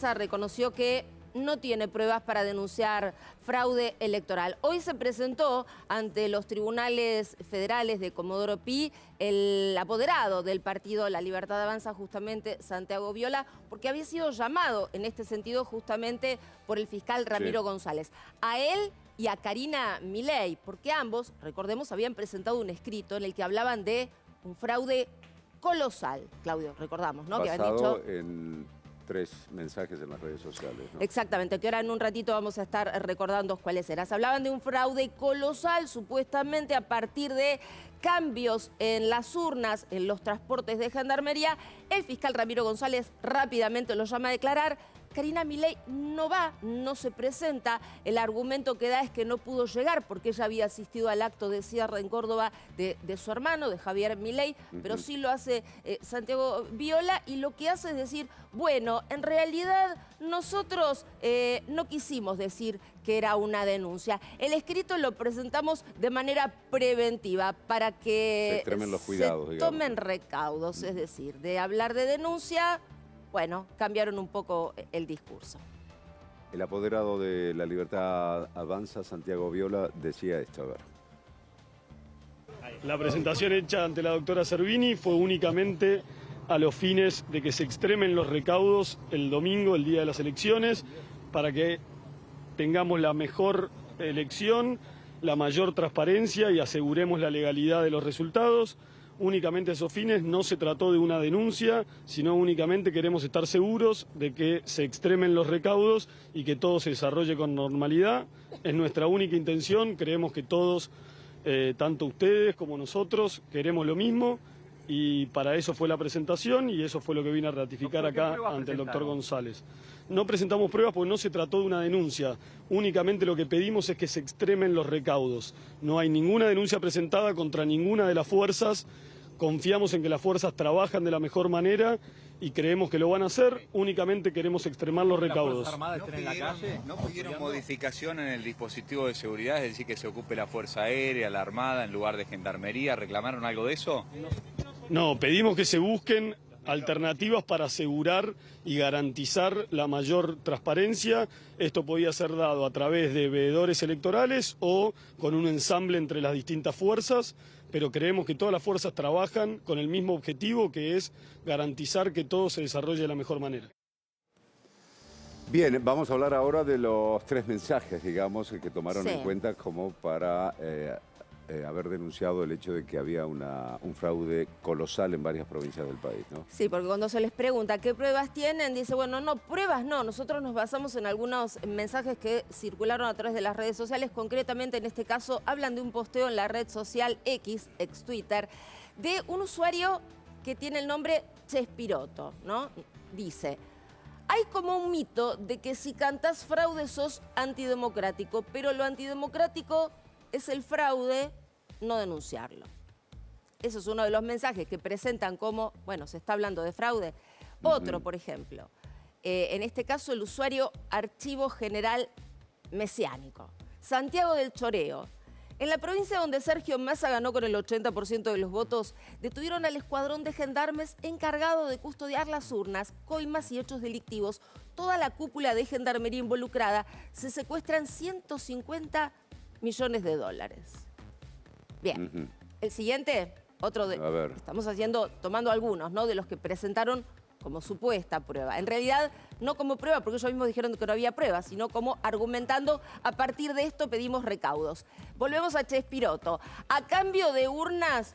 Reconoció que no tiene pruebas para denunciar fraude electoral. Hoy se presentó ante los tribunales federales de Comodoro Pi el apoderado del partido La Libertad Avanza, justamente Santiago Viola, porque había sido llamado en este sentido justamente por el fiscal Ramiro González. A él y a Karina Milei, porque ambos, recordemos, habían presentado un escrito en el que hablaban de un fraude colosal, Claudio, recordamos, ¿no? que habían dicho... en tres mensajes en las redes sociales. Exactamente, que ahora en un ratito vamos a estar recordando cuáles eran. Hablaban de un fraude colosal, supuestamente a partir de cambios en las urnas, en los transportes de gendarmería. El fiscal Ramiro González rápidamente lo llama a declarar Karina Milei no va, no se presenta. El argumento que da es que no pudo llegar porque ella había asistido al acto de cierre en Córdoba de, su hermano, de Javier Milei, pero sí lo hace eh, Santiago Viola y lo que hace es decir, bueno, en realidad nosotros eh, no quisimos decir que era una denuncia. El escrito lo presentamos de manera preventiva para que se, tomen recaudos, es decir, de hablar de denuncia bueno, cambiaron un poco el discurso. El apoderado de la libertad avanza, Santiago Viola, decía esto, a ver. La presentación hecha ante la doctora Servini fue únicamente a los fines de que se extremen los recaudos el domingo, el día de las elecciones, para que tengamos la mejor elección, la mayor transparencia y aseguremos la legalidad de los resultados únicamente a esos fines, no se trató de una denuncia, sino únicamente queremos estar seguros de que se extremen los recaudos y que todo se desarrolle con normalidad. Es nuestra única intención, creemos que todos, eh, tanto ustedes como nosotros, queremos lo mismo y para eso fue la presentación y eso fue lo que vine a ratificar acá ante el doctor González. No presentamos pruebas porque no se trató de una denuncia, únicamente lo que pedimos es que se extremen los recaudos. No hay ninguna denuncia presentada contra ninguna de las fuerzas Confiamos en que las fuerzas trabajan de la mejor manera y creemos que lo van a hacer. Únicamente queremos extremar los recaudos. ¿No pidieron, modificación en el dispositivo de seguridad? Es decir, que se ocupe la Fuerza Aérea, la Armada en lugar de Gendarmería. ¿Reclamaron algo de eso? No, pedimos que se busquen alternativas para asegurar y garantizar la mayor transparencia. Esto podía ser dado a través de veedores electorales o con un ensamble entre las distintas fuerzas, pero creemos que todas las fuerzas trabajan con el mismo objetivo, que es garantizar que todo se desarrolle de la mejor manera. Bien, vamos a hablar ahora de los tres mensajes, digamos, que tomaron en cuenta como para eh, eh, haber denunciado el hecho de que había un fraude colosal en varias provincias del país, ¿no? Sí, porque cuando se les pregunta qué pruebas tienen, dice, bueno, no, pruebas no, nosotros nos basamos en algunos mensajes que circularon a través de las redes sociales, concretamente en este caso hablan de un posteo en la red social X, ex Twitter, de un usuario que tiene el nombre Chespiroto, ¿no? Dice... Hay como un mito de que si cantas fraude sos antidemocrático, pero lo antidemocrático es el fraude no denunciarlo. Eso es uno de los mensajes que presentan como, bueno, se está hablando de fraude. Otro, por ejemplo, eh, en este caso el usuario Archivo General Mesiánico. Santiago del Choreo. En la provincia donde Sergio Massa ganó con el 80% de los votos, detuvieron al escuadrón de gendarmes encargado de custodiar las urnas, coimas y hechos delictivos. Toda la cúpula de gendarmería involucrada se secuestran 150 millones de dólares. Bien. El siguiente, otro de... A ver. Estamos haciendo, tomando algunos, ¿no? De los que presentaron como supuesta prueba. En realidad, no como prueba, porque ellos mismos dijeron que no había prueba, sino como argumentando, a partir de esto pedimos recaudos. Volvemos a Chespiroto. A cambio de urnas,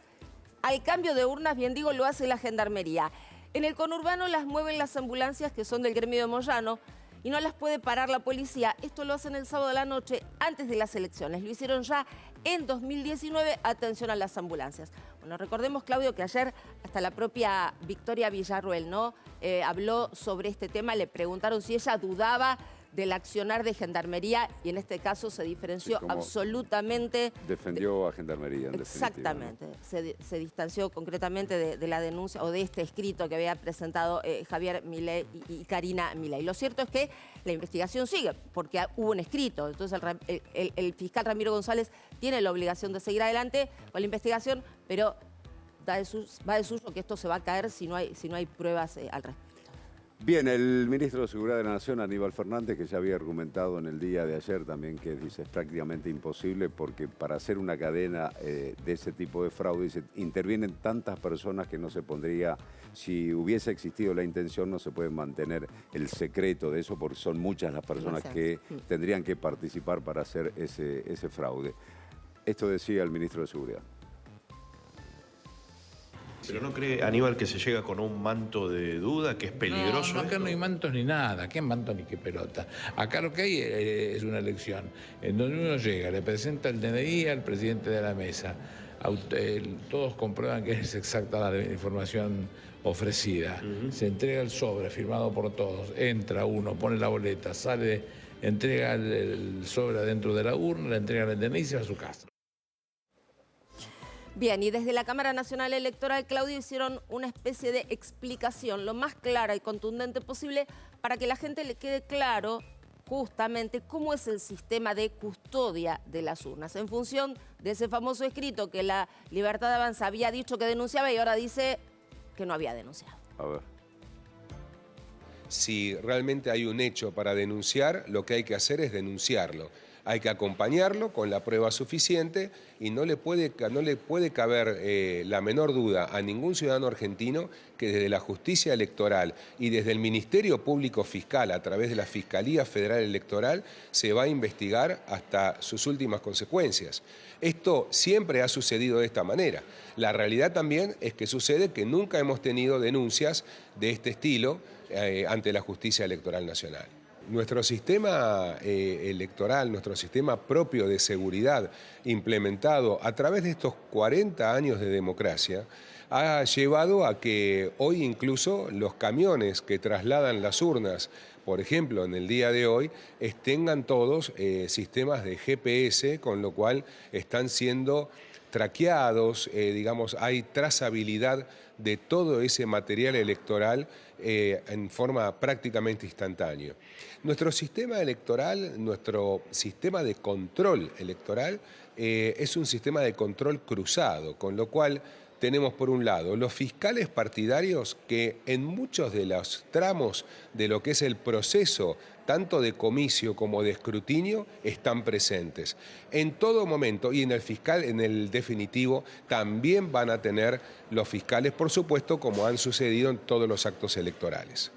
al cambio de urnas, bien digo, lo hace la Gendarmería. En el conurbano las mueven las ambulancias que son del gremio de Moyano, y no las puede parar la policía. Esto lo hacen el sábado de la noche antes de las elecciones. Lo hicieron ya en 2019. Atención a las ambulancias. Bueno, recordemos, Claudio, que ayer hasta la propia Victoria Villarruel ¿no? Eh, habló sobre este tema. Le preguntaron si ella dudaba del accionar de Gendarmería y en este caso se diferenció absolutamente... Defendió a Gendarmería, en Exactamente, se, distanció concretamente de, la denuncia o de este escrito que había presentado eh, Javier Milei y, Karina Milei. Lo cierto es que la investigación sigue, porque hubo un escrito, entonces el, fiscal Ramiro González tiene la obligación de seguir adelante con la investigación, pero va de suyo que esto se va a caer si no hay, si no hay pruebas eh, al respecto. Bien, el ministro de Seguridad de la Nación, Aníbal Fernández, que ya había argumentado en el día de ayer también que dice es prácticamente imposible porque para hacer una cadena eh, de ese tipo de fraude intervienen tantas personas que no se pondría, si hubiese existido la intención, no se puede mantener el secreto de eso porque son muchas las personas que tendrían que participar para hacer ese, ese fraude. Esto decía el ministro de Seguridad. Pero no cree, Aníbal, que se llega con un manto de duda, que es peligroso. No, acá no hay mantos ni nada, qué manto ni qué pelota. Acá lo que hay eh, es una elección en donde uno llega, le presenta el DNI al presidente de la mesa. Todos comprueban que es exacta la información ofrecida. Se entrega el sobre firmado por todos. Entra uno, pone la boleta, sale, entrega el, sobre adentro de la urna, le entrega el DNI y se va a su casa. Bien, y desde la Cámara Nacional Electoral, Claudio, hicieron una especie de explicación lo más clara y contundente posible para que la gente le quede claro justamente cómo es el sistema de custodia de las urnas, en función de ese famoso escrito que la Libertad Avanza había dicho que denunciaba y ahora dice que no había denunciado. A ver. Si realmente hay un hecho para denunciar, lo que hay que hacer es denunciarlo hay que acompañarlo con la prueba suficiente y no le puede, no le puede caber eh, la menor duda a ningún ciudadano argentino que desde la justicia electoral y desde el Ministerio Público Fiscal, a través de la Fiscalía Federal Electoral, se va a investigar hasta sus últimas consecuencias. Esto siempre ha sucedido de esta manera. La realidad también es que sucede que nunca hemos tenido denuncias de este estilo eh, ante la justicia electoral nacional. Nuestro sistema eh, electoral, nuestro sistema propio de seguridad implementado a través de estos 40 años de democracia, ha llevado a que hoy incluso los camiones que trasladan las urnas, por ejemplo, en el día de hoy, tengan todos eh, sistemas de GPS, con lo cual están siendo traqueados, eh, digamos, hay trazabilidad de todo ese material electoral eh, en forma prácticamente instantánea. Nuestro sistema electoral, nuestro sistema de control electoral eh, es un sistema de control cruzado, con lo cual tenemos por un lado los fiscales partidarios que en muchos de los tramos de lo que es el proceso, tanto de comicio como de escrutinio, están presentes. En todo momento, y en el fiscal, en el definitivo, también van a tener los fiscales, por supuesto, como han sucedido en todos los actos electorales.